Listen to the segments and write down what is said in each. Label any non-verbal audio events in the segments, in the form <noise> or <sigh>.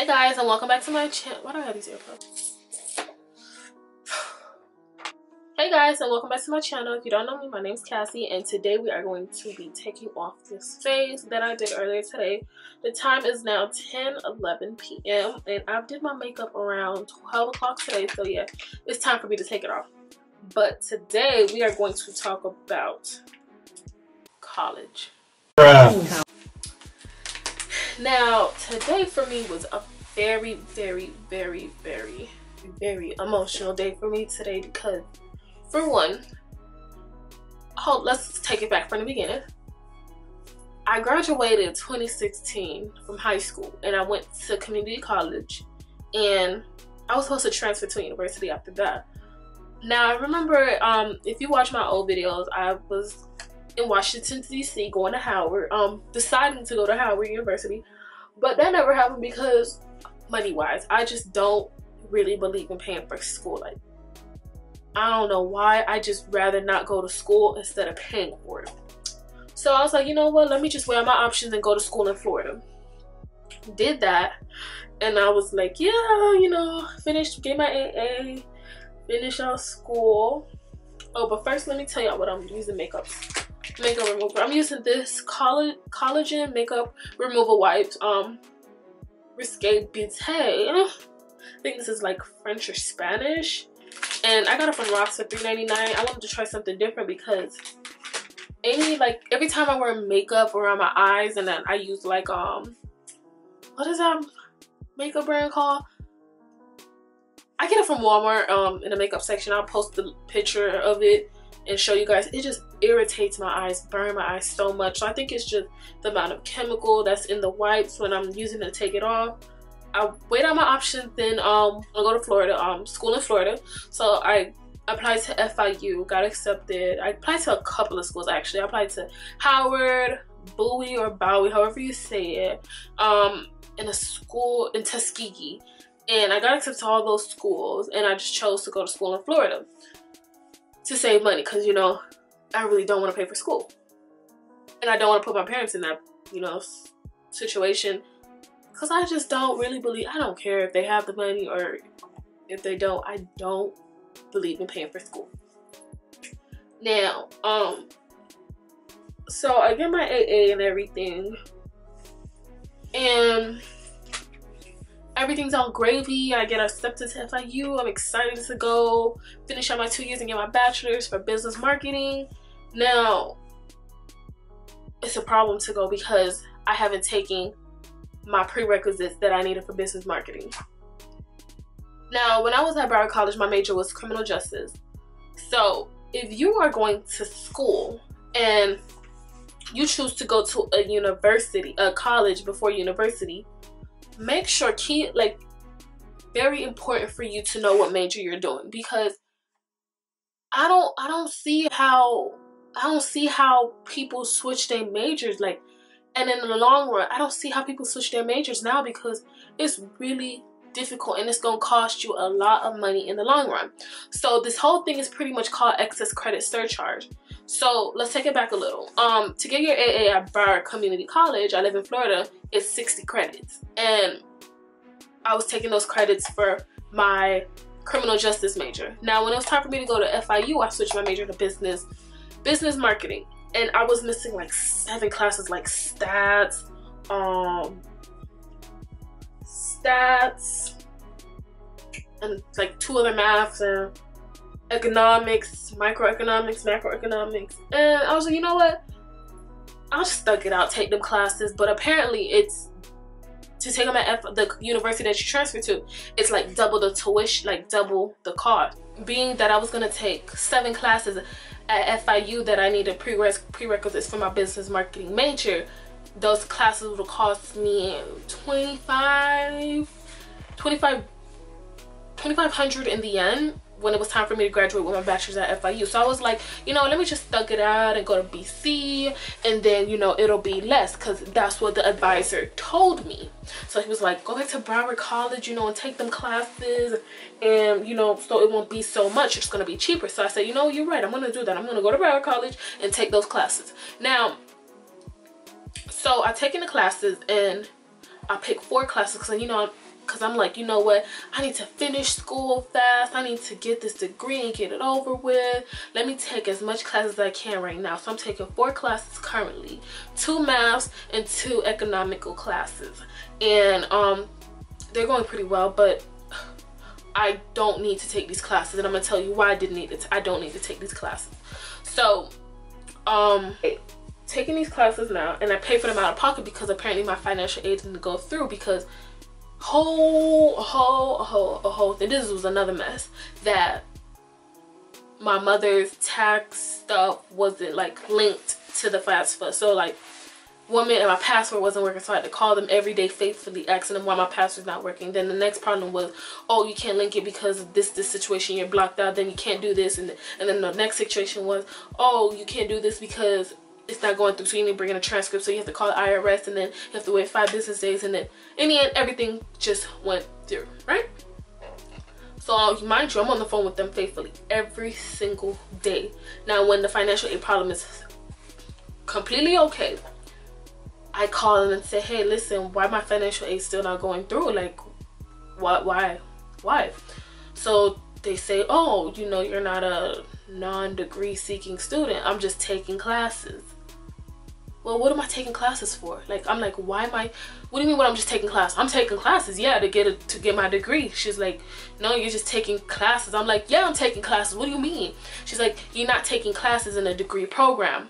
Hey guys, and welcome back to my channel. Why do I have these earphones? <sighs> Hey guys, and welcome back to my channel. If you don't know me, my name is Cassie, and today we are going to be taking off this face that I did earlier today. The time is now 10 11 p.m. and I did my makeup around 12 o'clock today, so yeah, it's time for me to take it off. But today we are going to talk about college. Bruh. Now, today for me was a very, very, very, very, very emotional day for me today because, for one, hold, let's take it back from the beginning. I graduated in 2016 from high school and I went to community college and I was supposed to transfer to university after that. Now, I remember um, if you watch my old videos, I was in Washington D.C. going to Howard, um, deciding to go to Howard University, but that never happened because money wise, I just don't really believe in paying for school. Like, I don't know why. I just rather not go to school instead of paying for it. So I was like, you know what? Let me just weigh my options and go to school in Florida. Did that, and I was like, yeah, you know, finished, get my AA, finish out school. Oh, but first, let me tell y'all what I'm using makeup makeup remover. I'm using this collagen makeup removal wipes. Um, Risque Beauté. I think this is like French or Spanish. And I got it from Ross for $3.99. I wanted to try something different because any like every time I wear makeup around my eyes and then I use like um what is that makeup brand called? I get it from Walmart um in the makeup section. I'll post the picture of it and show you guys. It just irritates my eyes burn my eyes so much. So i think it's just the amount of chemical that's in the wipes when i'm using to take it off. I weighed out my options then um i go to florida um school in florida. So i applied to fiu got accepted. I applied to a couple of schools actually. I applied to howard bowie or bowie however you say it um in a school in tuskegee. And i got accepted to all those schools and i just chose to go to school in florida to save money because, you know, I really don't want to pay for school. And I don't want to put my parents in that, you know, situation because I just don't really believe, I don't care if they have the money or if they don't, I don't believe in paying for school. Now, um, so I get my AA and everything, and everything's all gravy. I get accepted to FIU. I'm excited to go finish out my two years and get my bachelor's for business marketing. Now, it's a problem to go because I haven't taken my prerequisites that I needed for business marketing. Now, when I was at Broward College, my major was criminal justice. So, if you are going to school and you choose to go to a university, a college before university, make sure key like very important for you to know what major you're doing because I don't I don't see how I don't see how people switch their majors like and in the long run I don't see how people switch their majors now because it's really difficult and it's gonna cost you a lot of money in the long run so this whole thing is pretty much called excess credit surcharge so let's take it back a little. Um, to get your AA at Broward Community College, I live in Florida, it's 60 credits. And I was taking those credits for my criminal justice major. Now, when it was time for me to go to FIU, I switched my major to business, business marketing. And I was missing like seven classes like stats, um, stats, and like two other maths and economics, microeconomics, macroeconomics. And I was like, you know what? I'll just stuck it out, take them classes. But apparently it's to take them at F the university that you transfer to, it's like double the tuition, like double the cost. Being that I was gonna take seven classes at FIU that I needed prerequisites for my business marketing major, those classes would cost me 25 25 2500 in the end when it was time for me to graduate with my bachelor's at FIU. So I was like, you know, let me just thug it out and go to BC and then, you know, it'll be less because that's what the advisor told me. So he was like, go back to Broward College, you know, and take them classes and, you know, so it won't be so much. It's going to be cheaper. So I said, you know, you're right. I'm going to do that. I'm going to go to Broward College and take those classes. Now, so I taken the classes and I pick four classes and you know because I'm like, you know what? I need to finish school fast. I need to get this degree and get it over with. Let me take as much classes as I can right now. So I'm taking four classes currently, two maths and two economical classes. And um, they're going pretty well, but I don't need to take these classes. And I'm gonna tell you why I didn't need it. I don't need to take these classes. So, um, taking these classes now and I pay for them out of pocket because apparently my financial aid didn't go through because whole whole whole whole thing. This was another mess that my mother's tax stuff wasn't like linked to the FAFSA so like one minute my password wasn't working so I had to call them every day faithfully asking them why my password's not working. Then the next problem was oh you can't link it because of this this situation you're blocked out then you can't do this. And, and then the next situation was oh you can't do this because it's not going through so you need to bring in a transcript. So you have to call the IRS and then you have to wait five business days and then in the end everything just went through right? So mind you I'm on the phone with them faithfully every single day. Now when the financial aid problem is completely okay I call them and say hey listen why my financial aid still not going through? Like what why why? So they say oh you know you're not a non-degree seeking student I'm just taking classes. Well what am i taking classes for? Like i'm like why am i what do you mean what i'm just taking class? I'm taking classes yeah to get it to get my degree. She's like no you're just taking classes. I'm like yeah i'm taking classes. What do you mean? She's like you're not taking classes in a degree program.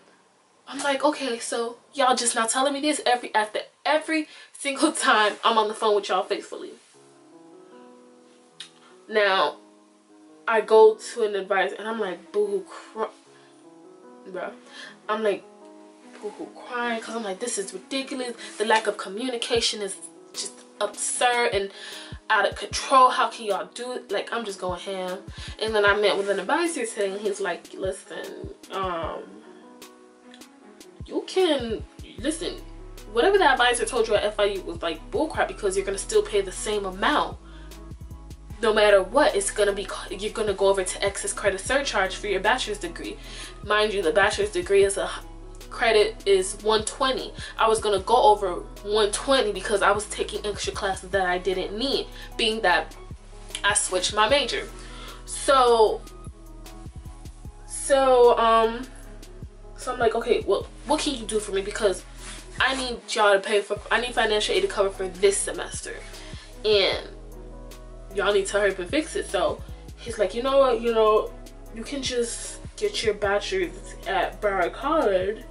I'm like okay so y'all just not telling me this every after every single <laughs> time i'm on the phone with y'all faithfully. Now i go to an advisor and i'm like boo bro i'm like who crying because I'm like, this is ridiculous. The lack of communication is just absurd and out of control. How can y'all do it? Like, I'm just going ham. And then I met with an advisor saying, he's like, listen, um, you can, listen, whatever the advisor told you at FIU was like bullcrap because you're to still pay the same amount no matter what it's gonna be you're gonna go over to excess credit surcharge for your bachelor's degree. Mind you the bachelor's degree is a credit is 120 i was gonna go over 120 because i was taking extra classes that i didn't need being that i switched my major. So so um so i'm like okay well what can you do for me? Because i need y'all to pay for i need financial aid to cover for this semester. And y'all need to hurry up and fix it so he's like you know what you know you can just get your bachelor's at Broward College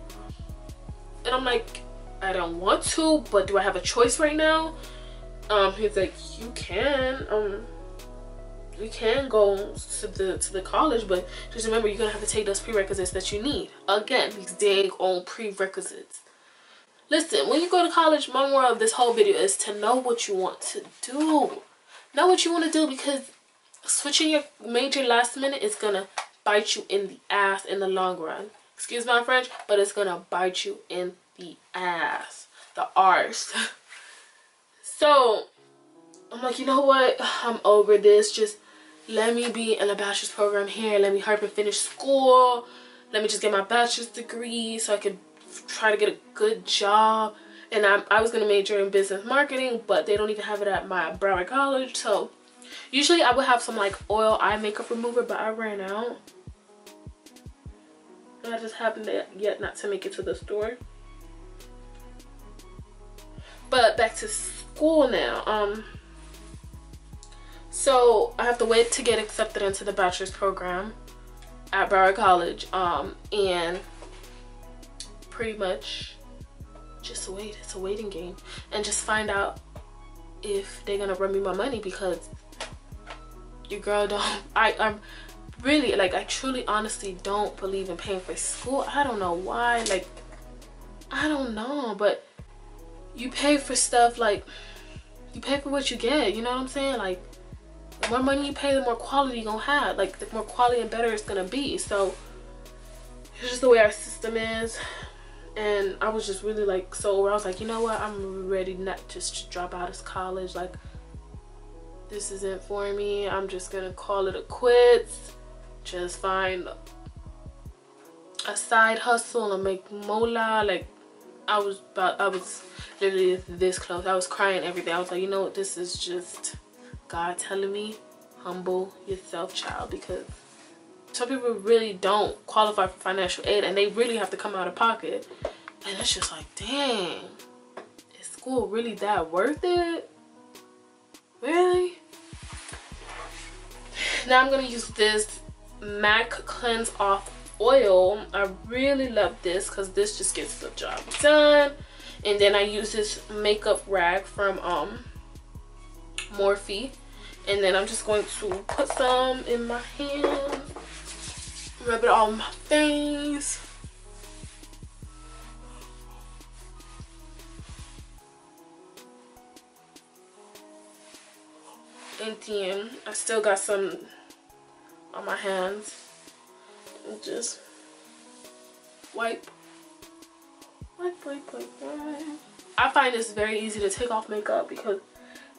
and I'm like, I don't want to, but do I have a choice right now? Um, he's like, you can, um, you can go to the to the college, but just remember you're gonna have to take those prerequisites that you need. Again, these dang own prerequisites. Listen, when you go to college, my moral of this whole video is to know what you want to do. Know what you want to do because switching your major last minute is gonna bite you in the ass in the long run excuse my French, but it's gonna bite you in the ass, the arse. <laughs> so I'm like, you know what? I'm over this. Just let me be in a bachelor's program here. Let me hurry and finish school. Let me just get my bachelor's degree so I could try to get a good job. And I, I was going to major in business marketing, but they don't even have it at my Broward College. So usually I would have some like oil eye makeup remover, but I ran out. and I just happened to yet not to make it to the store. But back to school now. Um, so I have to wait to get accepted into the bachelor's program at Broward College. Um, and pretty much just wait. It's a waiting game. And just find out if they're gonna run me my money because your girl don't <laughs> I, I'm really like i truly honestly don't believe in paying for school i don't know why like i don't know but you pay for stuff like you pay for what you get you know what i'm saying like the more money you pay the more quality you're gonna have like the more quality and better it's gonna be so it's just the way our system is and i was just really like so i was like you know what? I'm ready not just to drop out of college. Like this isn't for me. I'm just gonna call it a quits. Just find a side hustle and make mola like I was about, I was literally this close. I was crying every day. I was like, you know what, this is just God telling me, humble yourself, child, because some people really don't qualify for financial aid and they really have to come out of pocket. And it's just like, dang, is school really that worth it? Really? Now I'm gonna use this MAC Cleanse Off Oil. I really love this because this just gets the job done. And then I use this makeup rag from um Morphe. And then I'm just going to put some in my hand, rub it on my face. And then I still got some on my hands. And just wipe. Wipe, wipe, wipe, wipe. I find this very easy to take off makeup because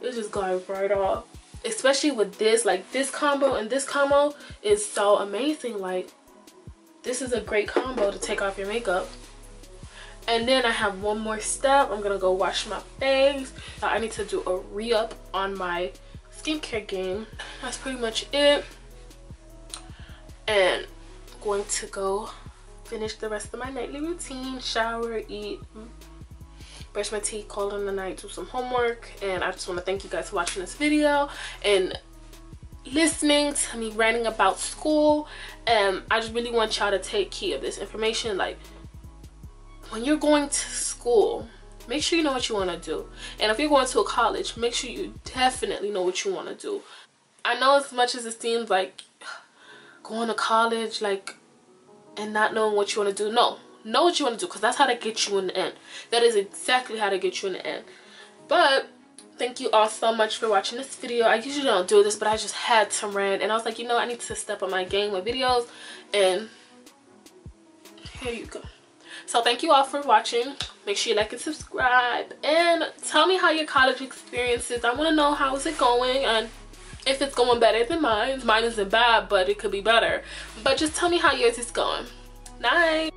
it just glides right off. Especially with this, like this combo and this combo is so amazing. Like this is a great combo to take off your makeup. And then I have one more step. I'm gonna go wash my face. I need to do a re-up on my skincare game. That's pretty much it. And I'm going to go finish the rest of my nightly routine, shower, eat, brush my teeth, call in the night, do some homework. And I just want to thank you guys for watching this video and listening to me ranting about school. And I just really want y'all to take key of this information. Like, when you're going to school, make sure you know what you want to do and if you're going to a college make sure you definitely know what you want to do i know as much as it seems like going to college like and not knowing what you want to do no know what you want to do because that's how to get you in the end. That is exactly how to get you in the end. But thank you all so much for watching this video. I usually don't do this but i just had to rant and i was like you know i need to step up my game with videos and here you go. So thank you all for watching. Make sure you like and subscribe and tell me how your college experience is. I want to know how is it going and if it's going better than mine. Mine isn't bad but it could be better. But just tell me how yours is going. Night